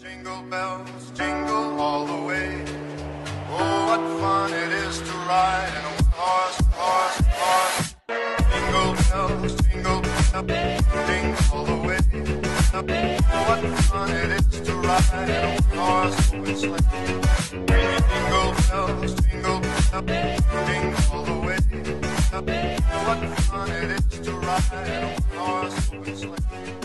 Jingle bells, jingle all the way. Oh, what fun it is to ride in a one-horse, horse, horse. Jingle bells, jingle bells, jingle all the way. Oh, what fun it is to ride in a one-horse open sleigh. Jingle bells, jingle bells, jingle all the way. Oh, what fun it is to ride in a one-horse